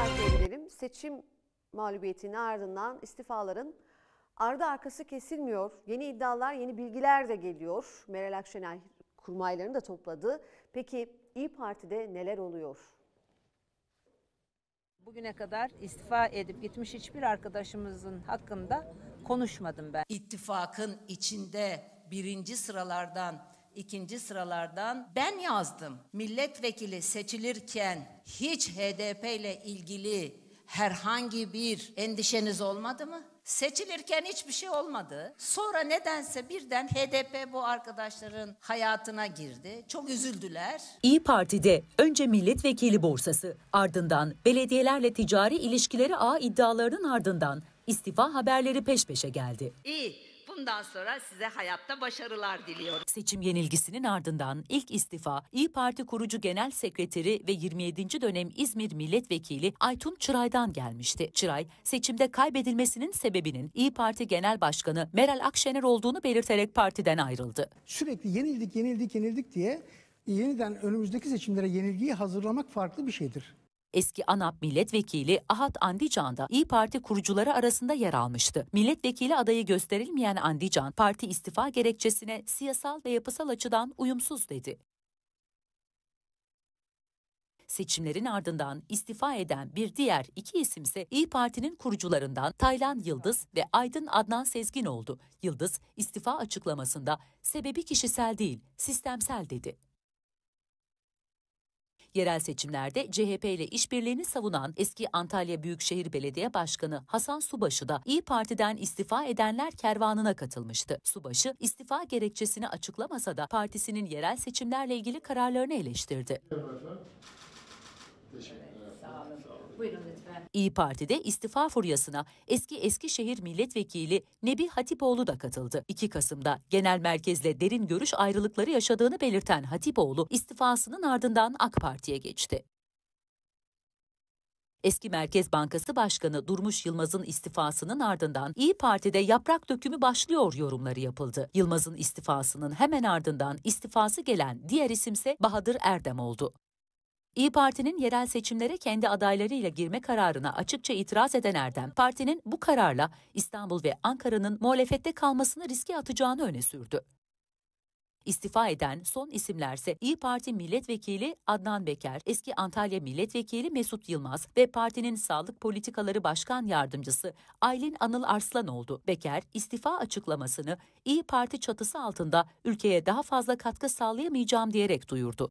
Parti'ye gidelim. Seçim mağlubiyetinin ardından istifaların ardı arkası kesilmiyor. Yeni iddialar, yeni bilgiler de geliyor. Meral Akşener kurmaylarını da topladı. Peki İyi Parti'de neler oluyor? Bugüne kadar istifa edip gitmiş hiçbir arkadaşımızın hakkında konuşmadım ben. ittifakın içinde birinci sıralardan, ikinci sıralardan ben yazdım. Milletvekili seçilirken hiç HDP ile ilgili herhangi bir endişeniz olmadı mı? Seçilirken hiçbir şey olmadı. Sonra nedense birden HDP bu arkadaşların hayatına girdi. Çok üzüldüler. İyi Parti'de önce milletvekili borsası, ardından belediyelerle ticari ilişkileri ağ iddialarının ardından istifa haberleri peş peşe geldi. İyi. Bundan sonra size hayatta başarılar diliyorum. Seçim yenilgisinin ardından ilk istifa İyi Parti kurucu genel sekreteri ve 27. dönem İzmir milletvekili Aytun Çıray'dan gelmişti. Çıray, seçimde kaybedilmesinin sebebinin İyi Parti Genel Başkanı Meral Akşener olduğunu belirterek partiden ayrıldı. sürekli yenildik, yenildik, yenildik diye yeniden önümüzdeki seçimlere yenilgiyi hazırlamak farklı bir şeydir. Eski ANAP milletvekili Ahat Andican da İyi Parti kurucuları arasında yer almıştı. Milletvekili adayı gösterilmeyen Andican, parti istifa gerekçesine siyasal ve yapısal açıdan uyumsuz dedi. Seçimlerin ardından istifa eden bir diğer iki isimse İyi Parti'nin kurucularından Taylan Yıldız ve Aydın Adnan Sezgin oldu. Yıldız istifa açıklamasında sebebi kişisel değil, sistemsel dedi. Yerel seçimlerde CHP ile işbirliğini savunan eski Antalya Büyükşehir Belediye Başkanı Hasan Subaşı da İyi Parti'den istifa edenler kervanına katılmıştı. Subaşı istifa gerekçesini açıklamasa da partisinin yerel seçimlerle ilgili kararlarını eleştirdi. Buyurun lütfen. İyi Parti'de istifa furyasına eski Eskişehir Milletvekili Nebi Hatipoğlu da katıldı. 2 Kasım'da genel merkezle derin görüş ayrılıkları yaşadığını belirten Hatipoğlu istifasının ardından AK Parti'ye geçti. Eski Merkez Bankası Başkanı Durmuş Yılmaz'ın istifasının ardından İyi Parti'de yaprak dökümü başlıyor yorumları yapıldı. Yılmaz'ın istifasının hemen ardından istifası gelen diğer isimse Bahadır Erdem oldu. İyi Parti'nin yerel seçimlere kendi adaylarıyla girme kararına açıkça itiraz eden Erdem, partinin bu kararla İstanbul ve Ankara'nın muhalefette kalmasını riske atacağını öne sürdü. İstifa eden son isimlerse İyi Parti Milletvekili Adnan Beker, eski Antalya Milletvekili Mesut Yılmaz ve partinin Sağlık Politikaları Başkan Yardımcısı Aylin Anıl Arslan oldu. Beker, istifa açıklamasını İyi Parti çatısı altında ülkeye daha fazla katkı sağlayamayacağım diyerek duyurdu.